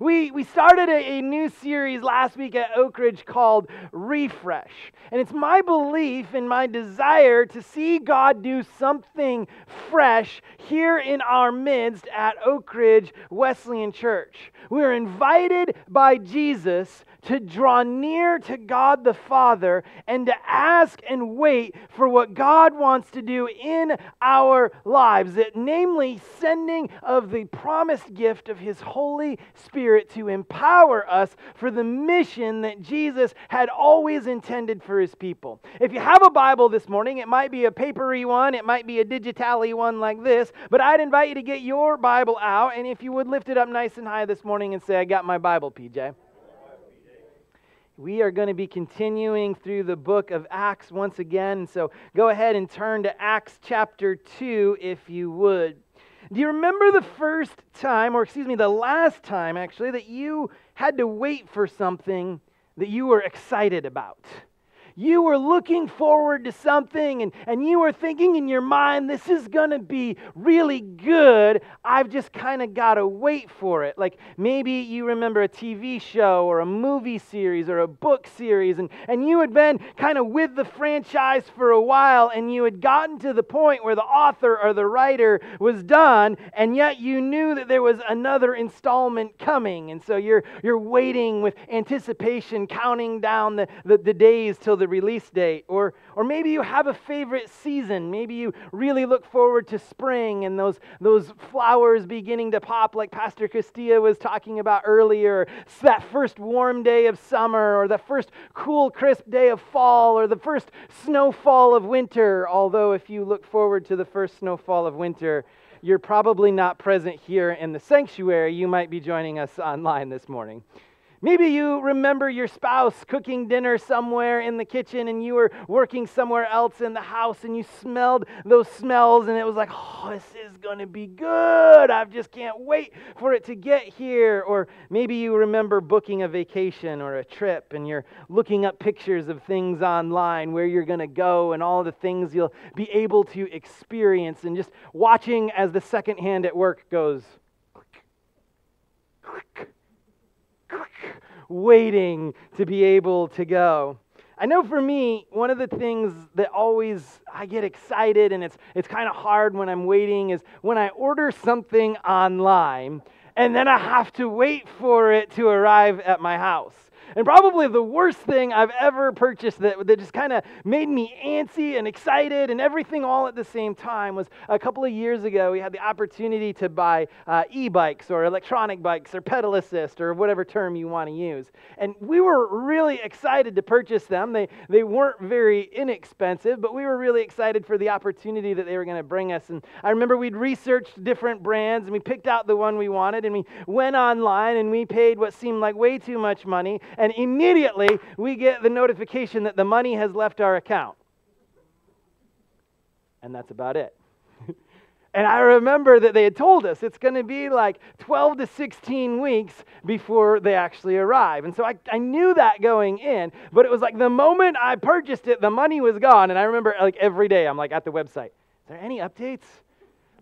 We, we started a, a, new series last week at Oak Ridge called Refresh. And it's my belief and my desire to see God do something fresh here in our midst at Oak Ridge Wesleyan Church. We're invited by Jesus to draw near to God the Father and to ask and wait for what God wants to do in our lives, that namely sending of the promised gift of His Holy Spirit to empower us for the mission that Jesus had always intended for His people. If you have a Bible this morning, it might be a papery one, it might be a digitally one like this, but I'd invite you to get your Bible out, and if you would lift it up nice and high this morning and say, I got my Bible, PJ. We are going to be continuing through the book of Acts once again. So go ahead and turn to Acts chapter 2 if you would. Do you remember the first time, or excuse me, the last time actually, that you had to wait for something that you were excited about? You were looking forward to something and, and you were thinking in your mind, this is going to be really good. I've just kind of got to wait for it. Like maybe you remember a TV show or a movie series or a book series, and, and you had been kind of with the franchise for a while and you had gotten to the point where the author or the writer was done, and yet you knew that there was another installment coming. And so you're, you're waiting with anticipation, counting down the, the, the days till the release date. Or, or maybe you have a favorite season. Maybe you really look forward to spring and those, those flowers beginning to pop, like Pastor Castilla was talking about earlier. It's that first warm day of summer, or the first cool, crisp day of fall, or the first snowfall of winter. Although, if you look forward to the first snowfall of winter, you're probably not present here in the sanctuary. You might be joining us online this morning. Maybe you remember your spouse cooking dinner somewhere in the kitchen and you were working somewhere else in the house and you smelled those smells and it was like, oh, this is going to be good. I just can't wait for it to get here. Or maybe you remember booking a vacation or a trip and you're looking up pictures of things online where you're going to go and all the things you'll be able to experience and just watching as the second hand at work goes waiting to be able to go. I know for me, one of the things that always I get excited and it's, it's kind of hard when I'm waiting is when I order something online and then I have to wait for it to arrive at my house. And probably the worst thing I've ever purchased that, that just kind of made me antsy and excited and everything all at the same time was a couple of years ago, we had the opportunity to buy uh, e bikes or electronic bikes or pedal assist or whatever term you want to use. And we were really excited to purchase them. They, they weren't very inexpensive, but we were really excited for the opportunity that they were going to bring us. And I remember we'd researched different brands and we picked out the one we wanted and we went online and we paid what seemed like way too much money and immediately we get the notification that the money has left our account. And that's about it. and I remember that they had told us it's going to be like 12 to 16 weeks before they actually arrive. And so I, I knew that going in, but it was like the moment I purchased it, the money was gone. And I remember like every day I'm like at the website, is there any updates?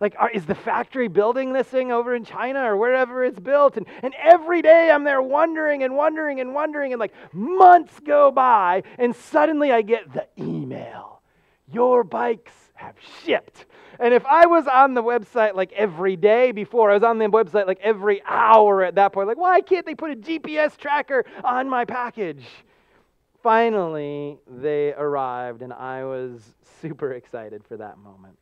Like, are, is the factory building this thing over in China or wherever it's built? And, and every day I'm there wondering and wondering and wondering, and like months go by, and suddenly I get the email Your bikes have shipped. And if I was on the website like every day before, I was on the website like every hour at that point, like, why can't they put a GPS tracker on my package? Finally, they arrived, and I was super excited for that moment.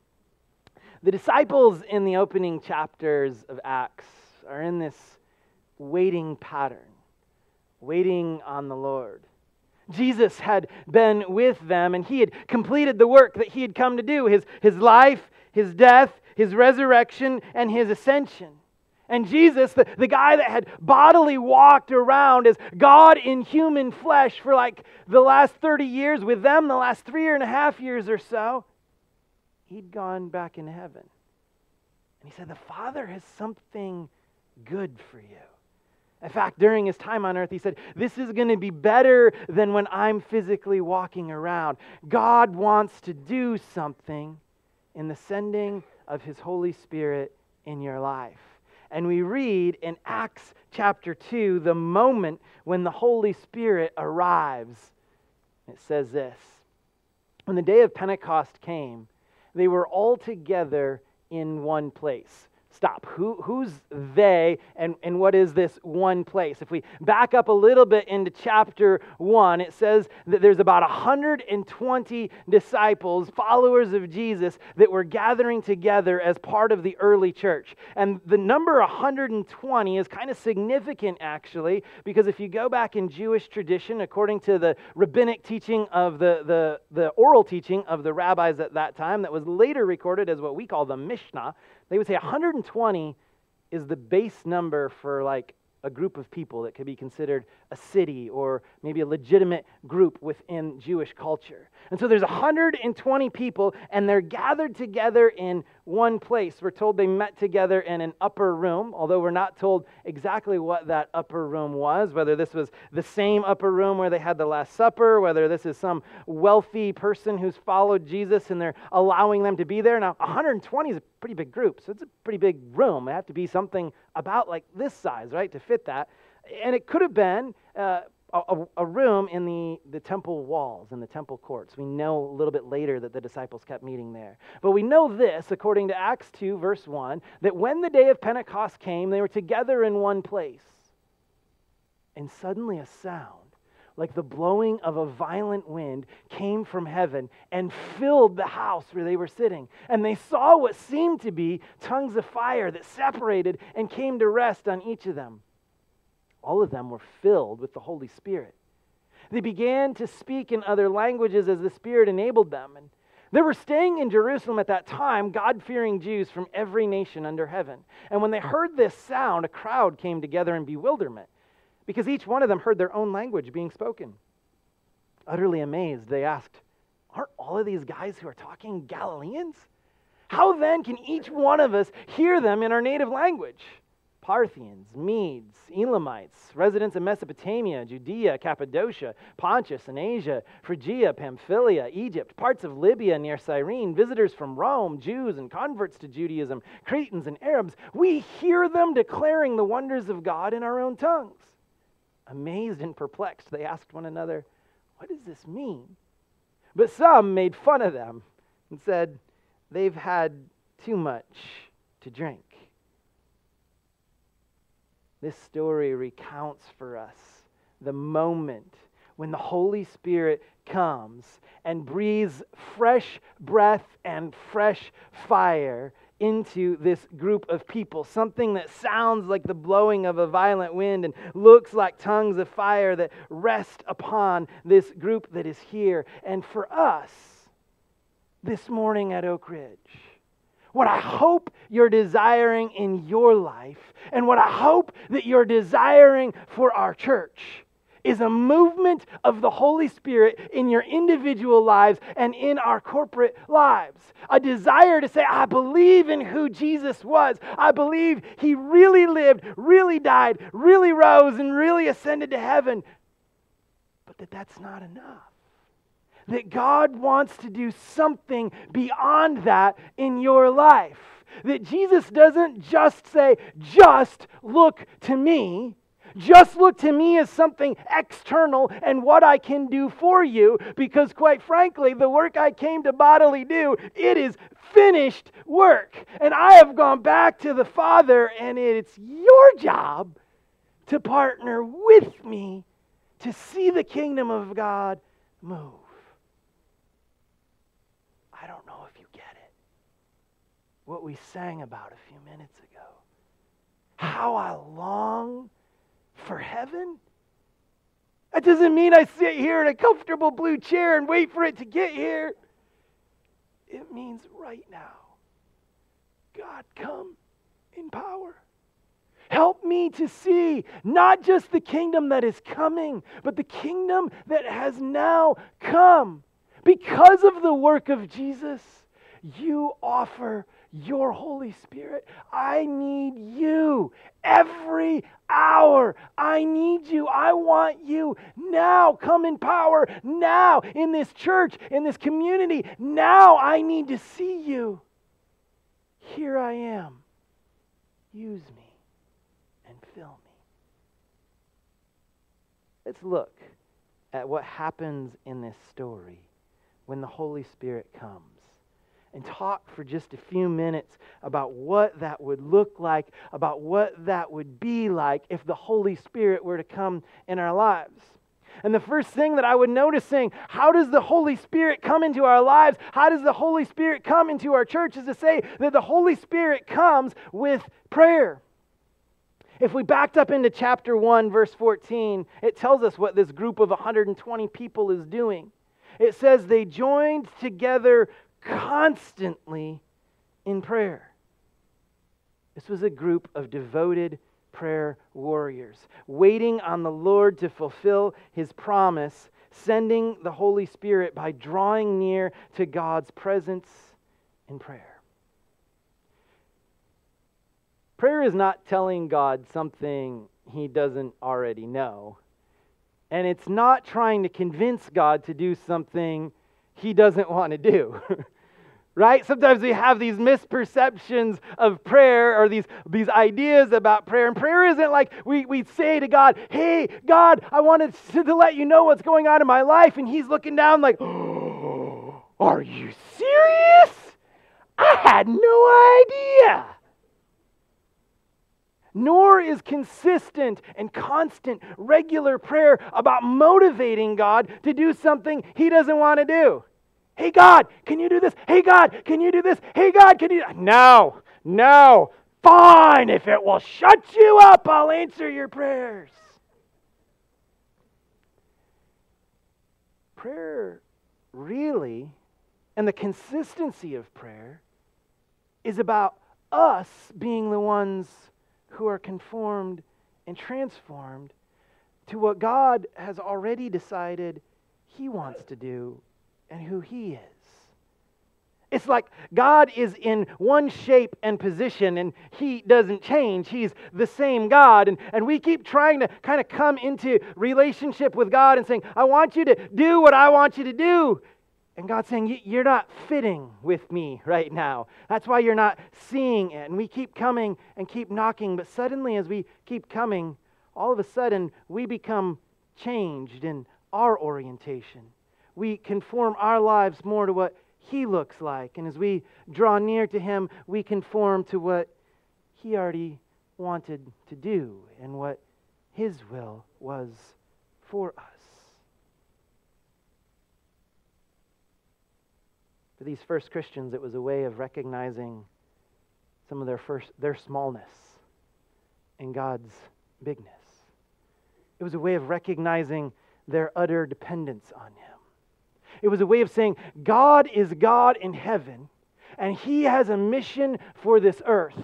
The disciples in the opening chapters of Acts are in this waiting pattern, waiting on the Lord. Jesus had been with them and he had completed the work that he had come to do his, his life, his death, his resurrection, and his ascension. And Jesus, the, the guy that had bodily walked around as God in human flesh for like the last 30 years, with them the last three and a half years or so, he'd gone back in heaven. And he said, The Father has something good for you. In fact, during his time on earth, he said, This is going to be better than when I'm physically walking around. God wants to do something in the sending of his Holy Spirit in your life. And we read in Acts chapter 2 the moment when the Holy Spirit arrives. It says this When the day of Pentecost came, they were all together in one place stop. Who, who's they and, and what is this one place? If we back up a little bit into chapter 1, it says that there's about 120 disciples, followers of Jesus, that were gathering together as part of the early church. And the number 120 is kind of significant, actually, because if you go back in Jewish tradition, according to the rabbinic teaching of the, the, the oral teaching of the rabbis at that time, that was later recorded as what we call the Mishnah, they would say 120 is the base number for like a group of people that could be considered a city or maybe a legitimate group within Jewish culture. And so there's 120 people, and they're gathered together in one place. We're told they met together in an upper room, although we're not told exactly what that upper room was, whether this was the same upper room where they had the Last Supper, whether this is some wealthy person who's followed Jesus and they're allowing them to be there. Now, 120 is a pretty big group, so it's a pretty big room. It have to be something about like this size, right, to fit that. And it could have been uh, a, a, room in the, the temple walls, in the temple courts. We know a little bit later that the disciples kept meeting there. But we know this, according to Acts 2, verse 1, that when the day of Pentecost came, they were together in one place. And suddenly a sound, like the blowing of a violent wind, came from heaven and filled the house where they were sitting. And they saw what seemed to be tongues of fire that separated and came to rest on each of them all of them were filled with the Holy Spirit. They began to speak in other languages as the Spirit enabled them. And they were staying in Jerusalem at that time, God fearing Jews from every nation under heaven. And when they heard this sound, a crowd came together in bewilderment because each one of them heard their own language being spoken. Utterly amazed, they asked, Aren't all of these guys who are talking Galileans? How then can each one of us hear them in our native language? Parthians, Medes, Elamites, residents of Mesopotamia, Judea, Cappadocia, Pontus and Asia, Phrygia, Pamphylia, Egypt, parts of Libya near Cyrene, visitors from Rome, Jews and converts to Judaism, Cretans and Arabs, we hear them declaring the wonders of God in our own tongues. Amazed and perplexed, they asked one another, What does this mean? But some made fun of them and said, They've had too much to drink. This story recounts for us the moment when the Holy Spirit comes and breathes fresh breath and fresh fire into this group of people. Something that sounds like the blowing of a violent wind and looks like tongues of fire that rest upon this group that is here. And for us, this morning at Oak Ridge, what I hope you're desiring in your life, and what I hope that you're desiring for our church is a movement of the Holy Spirit in your individual lives and in our corporate lives. A desire to say, I believe in who Jesus was. I believe he really lived, really died, really rose, and really ascended to heaven. But that that's not enough that God wants to do something beyond that in your life. That Jesus doesn't just say, just look to me. Just look to me as something external and what I can do for you, because quite frankly, the work I came to bodily do, it is finished work. And I have gone back to the Father, and it's your job to partner with me to see the kingdom of God move. I don't know if you get it. What we sang about a few minutes ago. How I long for heaven. That doesn't mean I sit here in a comfortable blue chair and wait for it to get here. It means right now. God, come in power. Help me to see not just the kingdom that is coming, but the kingdom that has now come. Because of the work of Jesus, you offer your Holy Spirit. I need you every hour. I need you. I want you now. Come in power now in this church, in this community. Now I need to see you. Here I am. Use me and fill me. Let's look at what happens in this story when the Holy Spirit comes and talk for just a few minutes about what that would look like, about what that would be like if the Holy Spirit were to come in our lives. And the first thing that I would notice saying, how does the Holy Spirit come into our lives? How does the Holy Spirit come into our church? Is to say that the Holy Spirit comes with prayer. If we backed up into chapter 1, verse 14, it tells us what this group of 120 people is doing. It says they joined together constantly in prayer. This was a group of devoted prayer warriors, waiting on the Lord to fulfill his promise, sending the Holy Spirit by drawing near to God's presence in prayer. Prayer is not telling God something he doesn't already know. And it's not trying to convince God to do something he doesn't want to do. right? Sometimes we have these misperceptions of prayer or these, these ideas about prayer. And prayer isn't like we, we say to God, hey, God, I wanted to, to let you know what's going on in my life. And He's looking down like, oh, are you serious? I had no idea. Nor is consistent and constant, regular prayer about motivating God to do something He doesn't want to do. Hey, God, can you do this? Hey, God, can you do this? Hey, God, can you? No, no. Fine. If it will shut you up, I'll answer your prayers. Prayer, really, and the consistency of prayer is about us being the ones who are conformed and transformed to what God has already decided He wants to do and who He is. It's like God is in one shape and position and He doesn't change. He's the same God. And, and we keep trying to kind of come into relationship with God and saying, I want you to do what I want you to do. And God's saying, You're not fitting with me right now. That's why you're not seeing it. And we keep coming and keep knocking. But suddenly, as we keep coming, all of a sudden, we become changed in our orientation we conform our lives more to what He looks like. And as we draw near to Him, we conform to what He already wanted to do and what His will was for us. For these first Christians, it was a way of recognizing some of their first their smallness in God's bigness. It was a way of recognizing their utter dependence on Him. It was a way of saying, God is God in heaven, and He has a mission for this earth.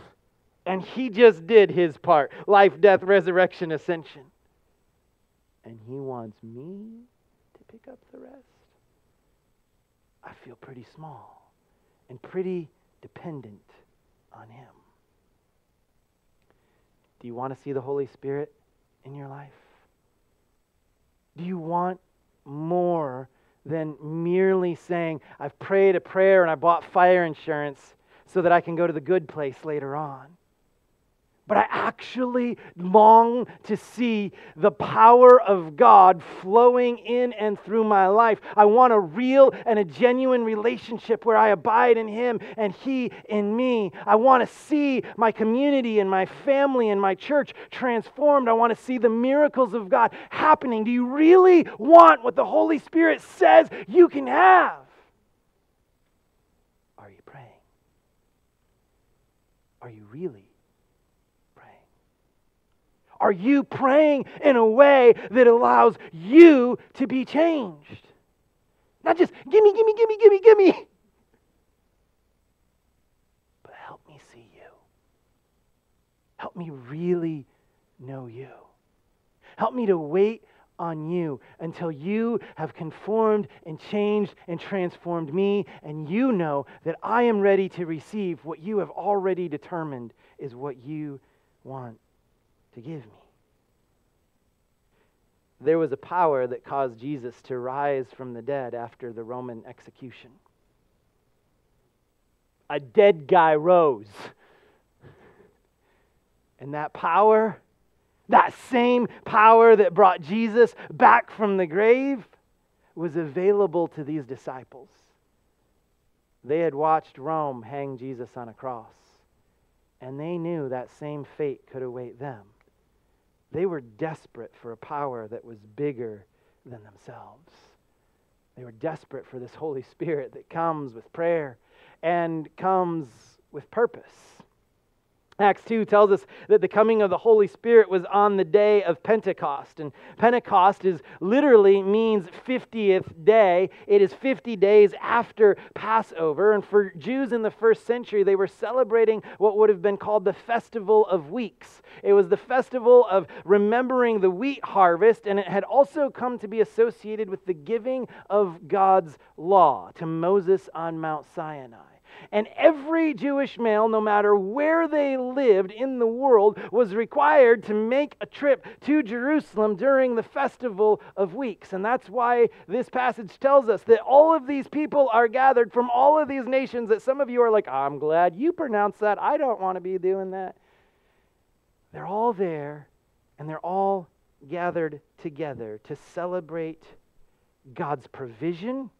And He just did His part life, death, resurrection, ascension. And He wants me to pick up the rest. I feel pretty small and pretty dependent on Him. Do you want to see the Holy Spirit in your life? Do you want more than merely saying, I've prayed a prayer and I bought fire insurance so that I can go to the good place later on but I actually long to see the power of God flowing in and through my life. I want a real and a genuine relationship where I abide in Him and He in me. I want to see my community and my family and my church transformed. I want to see the miracles of God happening. Do you really want what the Holy Spirit says you can have? Are you praying? Are you really? Are you praying in a way that allows you to be changed? Not just gimme, gimme, gimme, gimme, gimme. But help me see you. Help me really know you. Help me to wait on you until you have conformed and changed and transformed me, and you know that I am ready to receive what you have already determined is what you want to give me. There was a power that caused Jesus to rise from the dead after the Roman execution. A dead guy rose. And that power, That same power that brought Jesus back from the grave was available to these disciples. They had watched Rome hang Jesus on a cross, and they knew that same fate could await them. They were desperate for a power that was bigger than themselves. They were desperate for this Holy Spirit that comes with prayer and comes with purpose. Acts 2 tells us that the coming of the Holy Spirit was on the day of Pentecost. And Pentecost is literally means 50th day. It is 50 days after Passover. And for Jews in the first century, they were celebrating what would have been called the Festival of Weeks. It was the festival of remembering the wheat harvest, and it had also come to be associated with the giving of God's law to Moses on Mount Sinai. And every Jewish male, no matter where they lived in the world, was required to make a trip to Jerusalem during the Festival of Weeks. And that's why this passage tells us that all of these people are gathered from all of these nations that some of you are like, I'm glad you pronounce that. I don't want to be doing that. They're all there, and they're all gathered together to celebrate God's provision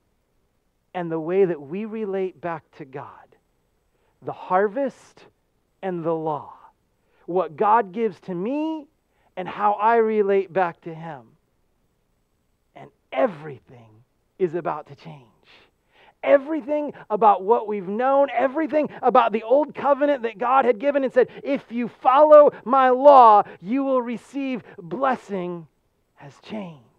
and the way that we relate back to God the harvest and the law. What God gives to me and how I relate back to Him. And everything is about to change. Everything about what we've known, everything about the old covenant that God had given and said, if you follow my law, you will receive blessing, has changed.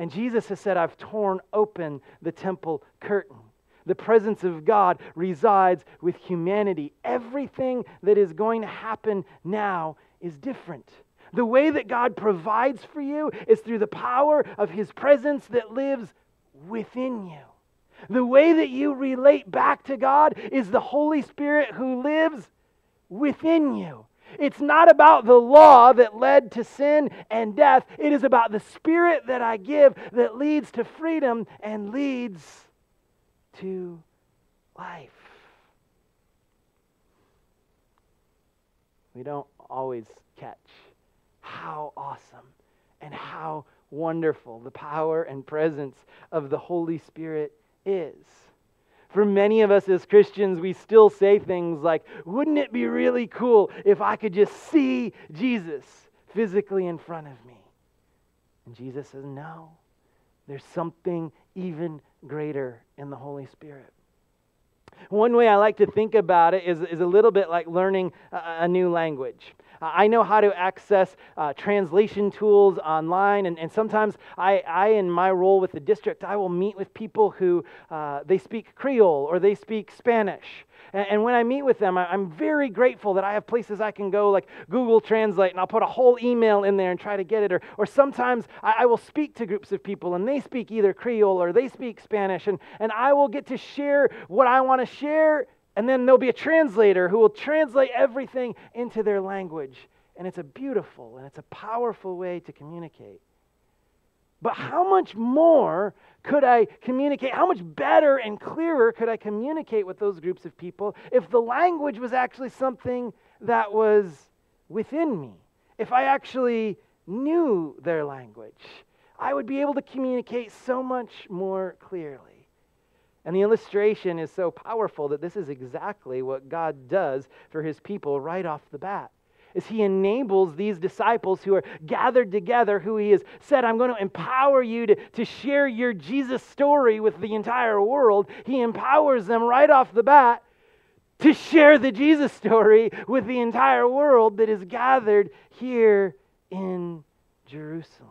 And Jesus has said, I've torn open the temple curtain. The presence of God resides with humanity. Everything that is going to happen now is different. The way that God provides for you is through the power of His presence that lives within you. The way that you relate back to God is the Holy Spirit who lives within you. It's not about the law that led to sin and death. It is about the Spirit that I give that leads to freedom and leads to life. We don't always catch how awesome and how wonderful the power and presence of the Holy Spirit is. For many of us as Christians, we still say things like, Wouldn't it be really cool if I could just see Jesus physically in front of me? And Jesus says, No, there's something even greater in the Holy Spirit. One way I like to think about it is, is a little bit like learning a, a new language. I know how to access uh, translation tools online, and, and sometimes I, I, in my role with the district, I will meet with people who uh, they speak Creole or they speak Spanish. And, and when I meet with them, I, am very grateful that I have places I can go, like Google Translate, and I'll put a whole email in there and try to get it. Or, or sometimes I, I will speak to groups of people, and they speak either Creole or they speak Spanish, and, and I will get to share what I want to share and then there'll be a translator who will translate everything into their language. And it's a beautiful and it's a powerful way to communicate. But how much more could I communicate? How much better and clearer could I communicate with those groups of people if the language was actually something that was within me? If I actually knew their language, I would be able to communicate so much more clearly. And the illustration is so powerful that this is exactly what God does for his people right off the bat. Is he enables these disciples who are gathered together, who he has said, I'm going to empower you to, to share your Jesus story with the entire world. He empowers them right off the bat to share the Jesus story with the entire world that is gathered here in Jerusalem.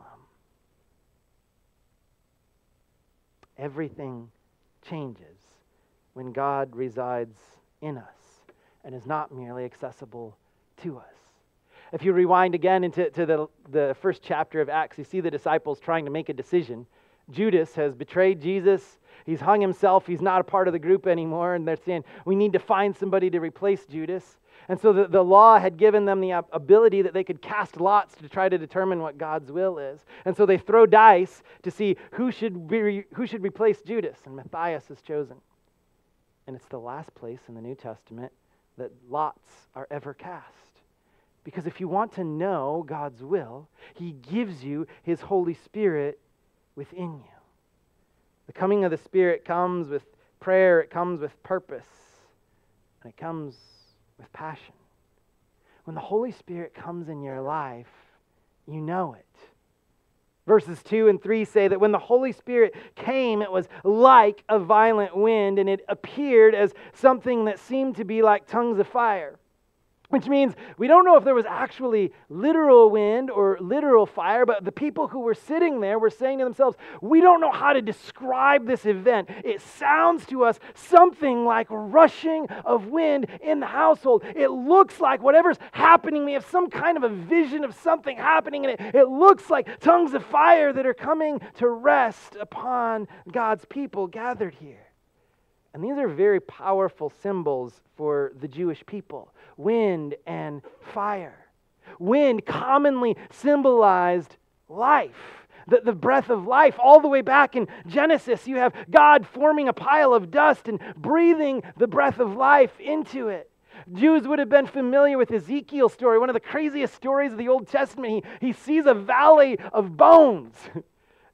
Everything changes when God resides in us and is not merely accessible to us. If you rewind again into to the, the first chapter of Acts, you see the disciples trying to make a decision. Judas has betrayed Jesus. He's hung himself. He's not a part of the group anymore. And they're saying, we need to find somebody to replace Judas. And so the, the law had given them the ability that they could cast lots to try to determine what God's will is. And so they throw dice to see who should, be, who should replace Judas. And Matthias is chosen. And it's the last place in the New Testament that lots are ever cast Because if you want to know God's will, He gives you His Holy Spirit within you. The coming of the Spirit comes with prayer, it comes with purpose, and it comes with passion. When the Holy Spirit comes in your life, you know it. Verses 2 and 3 say that when the Holy Spirit came, it was like a violent wind, and it appeared as something that seemed to be like tongues of fire. Which means we don't know if there was actually literal wind or literal fire, but the people who were sitting there were saying to themselves, We don't know how to describe this event. It sounds to us something like rushing of wind in the household. It looks like whatever's happening, we have some kind of a vision of something happening, and it, it looks like tongues of fire that are coming to rest upon God's people gathered here. And these are very powerful symbols for the Jewish people wind and fire. Wind commonly symbolized life, the, the breath of life. All the way back in Genesis, you have God forming a pile of dust and breathing the breath of life into it. Jews would have been familiar with Ezekiel's story, one of the craziest stories of the Old Testament. He, he sees a valley of bones.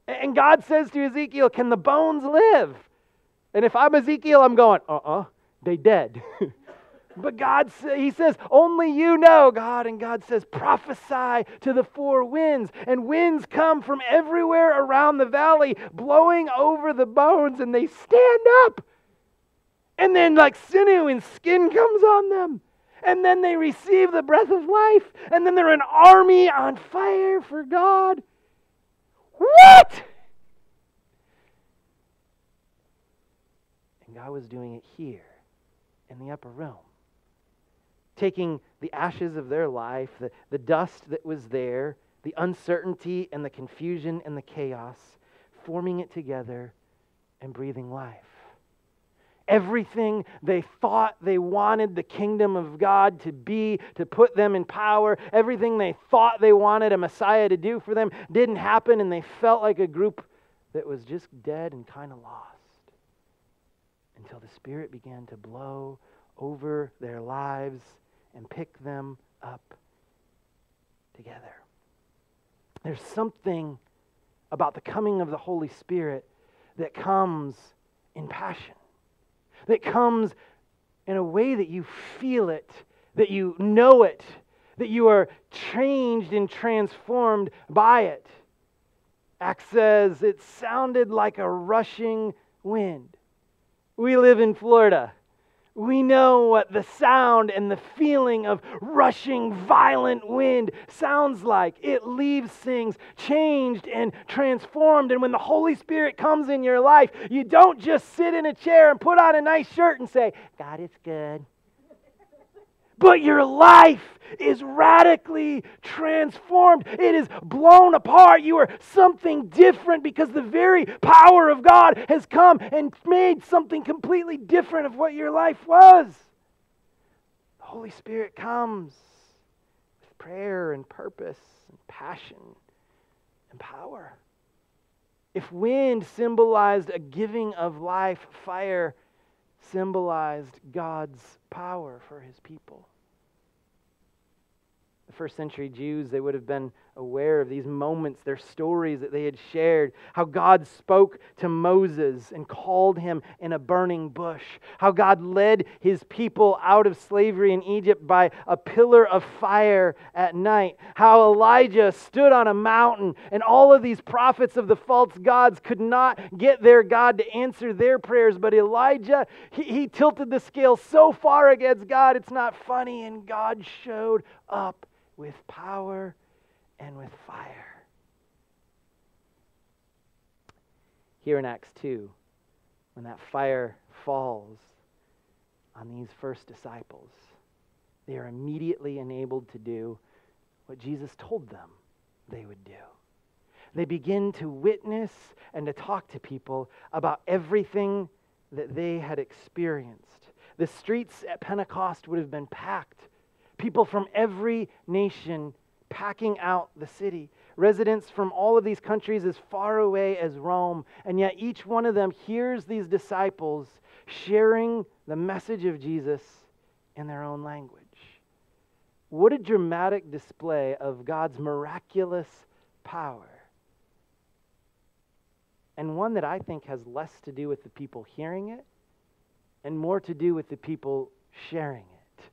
And God says to Ezekiel, Can the bones live? And if I'm Ezekiel, I'm going, Uh uh-uh, uh, they dead. But God, He says, only you know, God. And God says, prophesy to the four winds. And winds come from everywhere around the valley, blowing over the bones, and they stand up. And then, like sinew and skin comes on them. And then they receive the breath of life. And then they're an army on fire for God. What? And God was doing it here in the upper realm, taking the ashes of their life, the, the dust that was there, the uncertainty and the confusion and the chaos, forming it together and breathing life. Everything they thought they wanted the kingdom of God to be, to put them in power, everything they thought they wanted a Messiah to do for them didn't happen, and they felt like a group that was just dead and kind of lost until the Spirit began to blow over their lives and pick them up together. There's something about the coming of the Holy Spirit that comes in passion, that comes in a way that you feel it, that you know it, that you are changed and transformed by it. Acts says it sounded like a rushing wind. We live in Florida we know what the sound and the feeling of rushing violent wind sounds like. It leaves things changed and transformed. And when the Holy Spirit comes in your life, you don't just sit in a chair and put on a nice shirt and say, God is good but your life is radically transformed. It is blown apart. You are something different because the very power of God has come and made something completely different of what your life was. The Holy Spirit comes with prayer and purpose and passion and power. If wind symbolized a giving of life, fire symbolized God's power for his people. The first century Jews, they would have been aware of these moments, their stories that they had shared, how God spoke to Moses and called him in a burning bush, how God led his people out of slavery in Egypt by a pillar of fire at night, how Elijah stood on a mountain, and all of these prophets of the false gods could not get their God to answer their prayers, but Elijah, he, he tilted the scale so far against God, it's not funny, and God showed up with power and with fire. Here in Acts 2, when that fire falls on these first disciples, they are immediately enabled to do what Jesus told them they would do. They begin to witness and to talk to people about everything that they had experienced. The streets at Pentecost would have been packed people from every nation packing out the city. Residents from all of these countries as far away as Rome. And yet each one of them hears these disciples sharing the message of Jesus in their own language. What a dramatic display of God's miraculous power. And one that I think has less to do with the people hearing it and more to do with the people sharing it.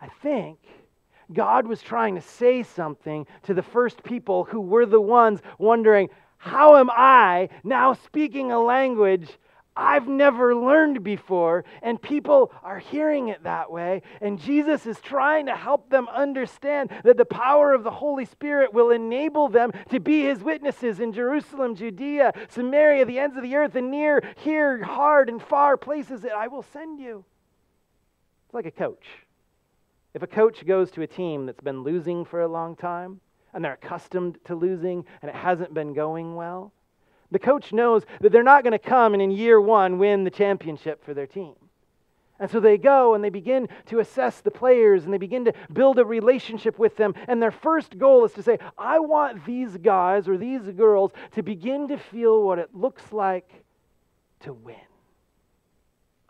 I think God was trying to say something to the first people who were the ones wondering, how am I now speaking a language I've never learned before, and people are hearing it that way. And Jesus is trying to help them understand that the power of the Holy Spirit will enable them to be his witnesses in Jerusalem, Judea, Samaria, the ends of the earth, and near, here, hard, and far places that I will send you. It's like a coach. If a coach goes to a team that's been losing for a long time, and they're accustomed to losing, and it hasn't been going well, the coach knows that they're not going to come and in year one win the championship for their team. And so they go and they begin to assess the players and they begin to build a relationship with them. And their first goal is to say, I want these guys or these girls to begin to feel what it looks like to win.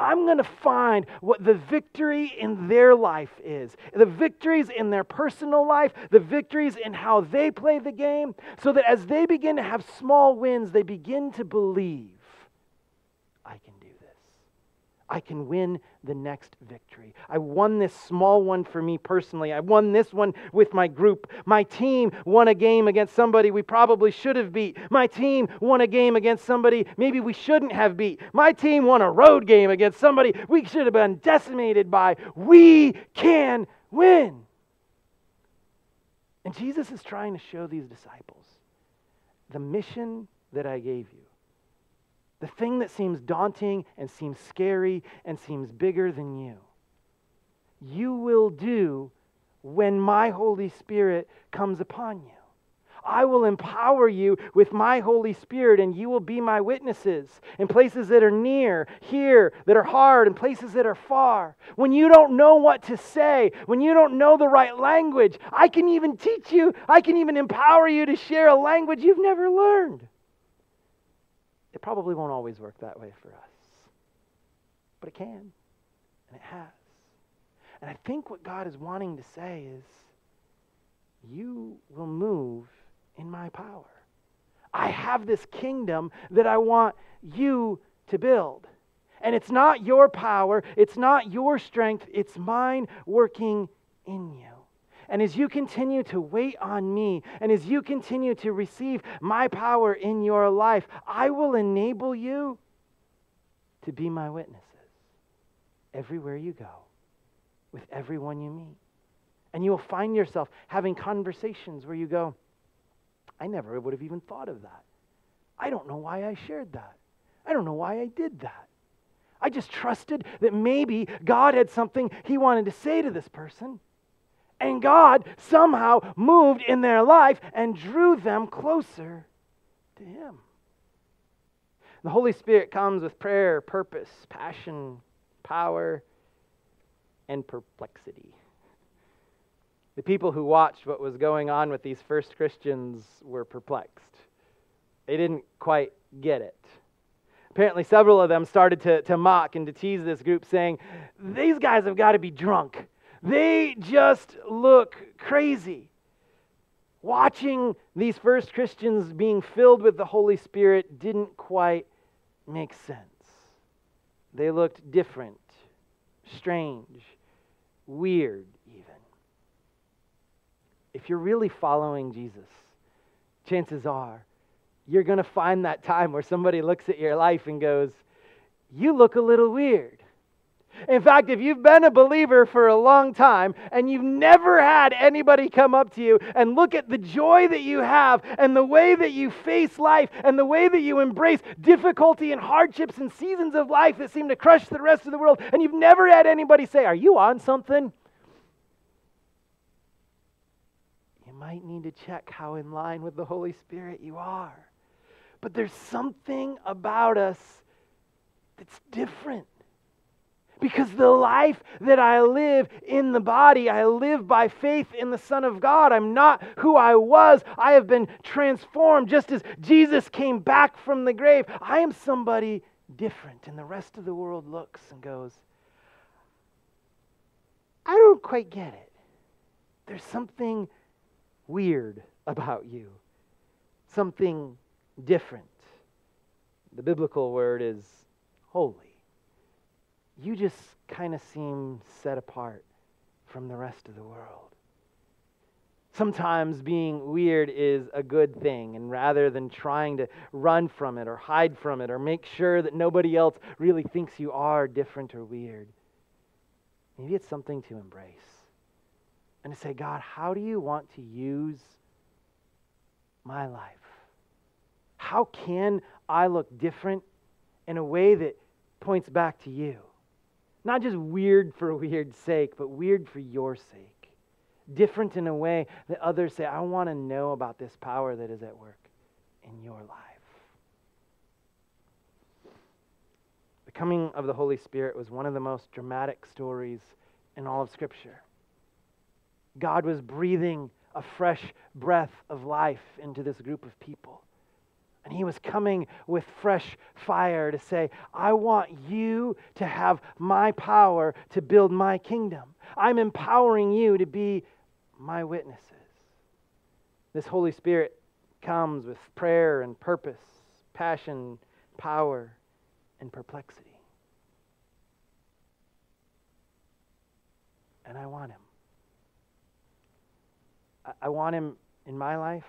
I'm going to find what the victory in their life is. The victories in their personal life, the victories in how they play the game, so that as they begin to have small wins, they begin to believe I can win the next victory. I won this small one for me personally. I won this one with my group. My team won a game against somebody we probably should have beat. My team won a game against somebody maybe we shouldn't have beat. My team won a road game against somebody we should have been decimated by. We can win. And Jesus is trying to show these disciples the mission that I gave you the thing that seems daunting and seems scary and seems bigger than you, you will do when my Holy Spirit comes upon you. I will empower you with my Holy Spirit, and you will be my witnesses in places that are near, here, that are hard, and places that are far. When you don't know what to say, when you don't know the right language, I can even teach you, I can even empower you to share a language you've never learned. It probably won't always work that way for us, but it can, and it has. And I think what God is wanting to say is, you will move in my power. I have this kingdom that I want you to build. And it's not your power, it's not your strength, it's mine working in you. And as you continue to wait on me, and as you continue to receive my power in your life, I will enable you to be my witnesses everywhere you go, with everyone you meet. And you will find yourself having conversations where you go, I never would have even thought of that. I don't know why I shared that. I don't know why I did that. I just trusted that maybe God had something He wanted to say to this person. And God somehow moved in their life and drew them closer to Him. The Holy Spirit comes with prayer, purpose, passion, power, and perplexity. The people who watched what was going on with these first Christians were perplexed. They didn't quite get it. Apparently, several of them started to, to mock and to tease this group, saying, These guys have got to be drunk. They just look crazy. Watching these first Christians being filled with the Holy Spirit didn't quite make sense. They looked different, strange, weird, even. If you're really following Jesus, chances are you're going to find that time where somebody looks at your life and goes, You look a little weird. In fact, if you've been a believer for a long time and you've never had anybody come up to you and look at the joy that you have and the way that you face life and the way that you embrace difficulty and hardships and seasons of life that seem to crush the rest of the world, and you've never had anybody say, Are you on something? You might need to check how in line with the Holy Spirit you are. But there's something about us that's different. Because the life that I live in the body, I live by faith in the Son of God. I'm not who I was. I have been transformed just as Jesus came back from the grave. I am somebody different. And the rest of the world looks and goes, I don't quite get it. there's something weird about you, something different. The biblical word is holy. You just kind of seem set apart from the rest of the world. Sometimes being weird is a good thing, and rather than trying to run from it or hide from it or make sure that nobody else really thinks you are different or weird, maybe it's something to embrace and to say, God, how do you want to use my life? How can I look different in a way that points back to you? Not just weird for weird's sake, but weird for your sake different in a way that others say, I want to know about this power that is at work in your life. The coming of the Holy Spirit was one of the most dramatic stories in all of Scripture. God was breathing a fresh breath of life into this group of people. And he was coming with fresh fire to say, I want you to have my power to build my kingdom. I'm empowering you to be my witnesses. This Holy Spirit comes with prayer and purpose, passion, power, and perplexity. And I want him. I want him in my life.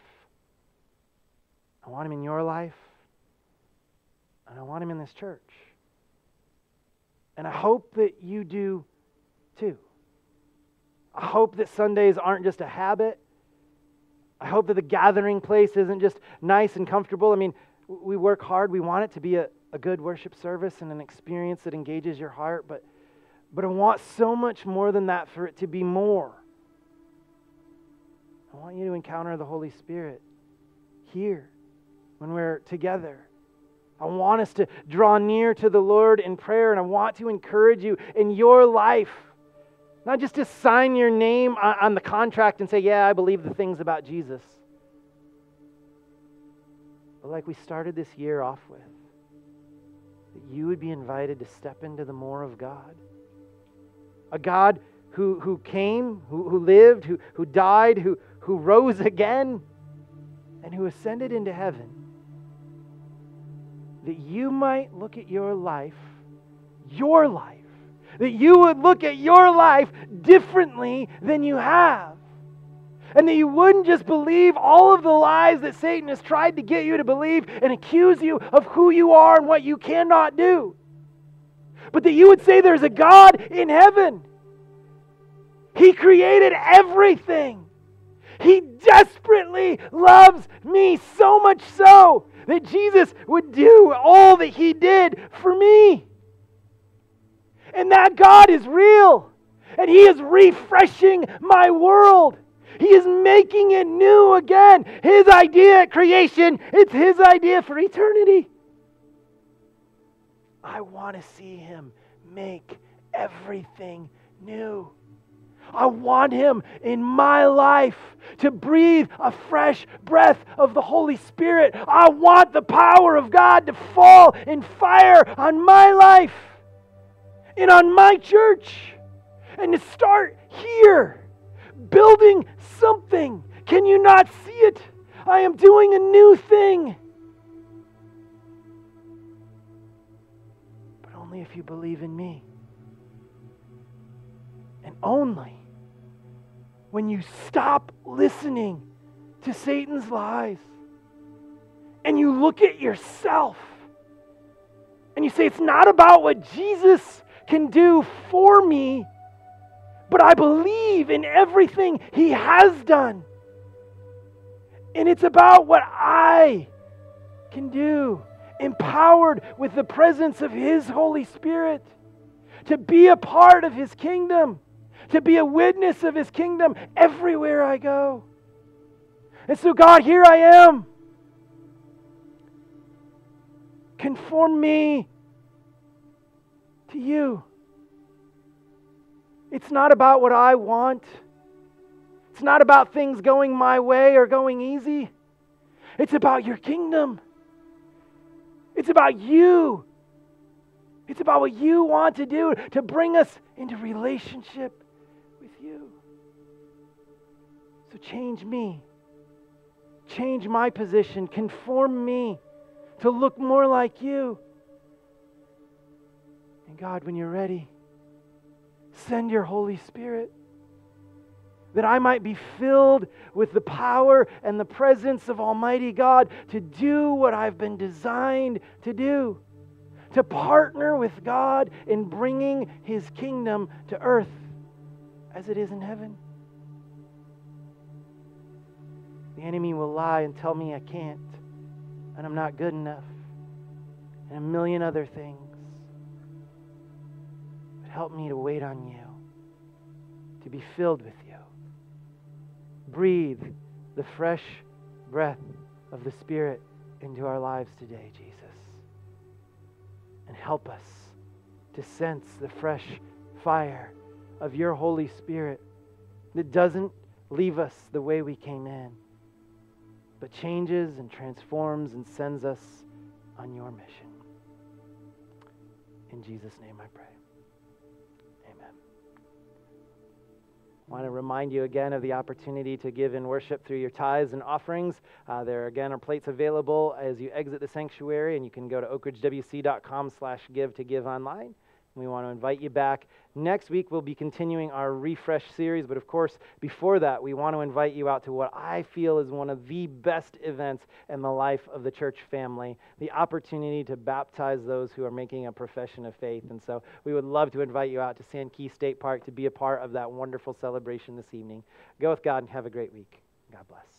I want him in your life. And I want him in this church. And I hope that you do too. I hope that Sundays aren't just a habit. I hope that the gathering place isn't just nice and comfortable. I mean, we work hard. We want it to be a, a good worship service and an experience that engages your heart, but, but I want so much more than that for it to be more. I want you to encounter the Holy Spirit here when we're together. I want us to draw near to the Lord in prayer, and I want to encourage you in your life not just to sign your name on the contract and say, Yeah, I believe the things about Jesus. But like we started this year off with, that you would be invited to step into the more of God. A God who, who came, who, who lived, who, who died, who, who rose again, and who ascended into heaven. That you might look at your life, your life, that you would look at your life differently than you have. And that you wouldn't just believe all of the lies that Satan has tried to get you to believe and accuse you of who you are and what you cannot do. But that you would say there's a God in heaven. He created everything. He desperately loves me so much so that Jesus would do all that he did for me. And that God is real. And He is refreshing my world. He is making it new again. His idea at creation, it's His idea for eternity. I want to see Him make everything new. I want Him in my life to breathe a fresh breath of the Holy Spirit. I want the power of God to fall in fire on my life and on my church and to start here, building something. Can you not see it? I am doing a new thing. But only if you believe in me. And only when you stop listening to Satan's lies and you look at yourself and you say, it's not about what Jesus can do for me, but I believe in everything He has done. And it's about what I can do, empowered with the presence of His Holy Spirit, to be a part of His kingdom, to be a witness of His kingdom everywhere I go. And so, God, here I am. Conform me to you. It's not about what I want. It's not about things going my way or going easy. It's about your kingdom. It's about you. It's about what you want to do to bring us into relationship So change me. Change my position. Conform me to look more like you. And God, when you're ready, send your Holy Spirit that I might be filled with the power and the presence of Almighty God to do what I've been designed to do, to partner with God in bringing His kingdom to earth as it is in heaven. The enemy will lie and tell me I can't, and I'm not good enough, and a million other things. But help me to wait on you, to be filled with you. Breathe the fresh breath of the Spirit into our lives today, Jesus. And help us to sense the fresh fire of your Holy Spirit that doesn't leave us the way we came in, but changes and transforms and sends us on your mission. In Jesus' name I pray. Amen. I want to remind you again of the opportunity to give in worship through your tithes and offerings. Uh, there again are plates available as you exit the sanctuary, and you can go to oakridgewc.com slash give to give online. We want to invite you back. Next week, we'll be continuing our refresh series, but of course, before that, we want to invite you out to what I feel is one of the best events in the life of the church family the opportunity to baptize those who are making a profession of faith. And so, we would love to invite you out to Sand Key State Park to be a part of that wonderful celebration this evening. Go with God and have a great week. God bless.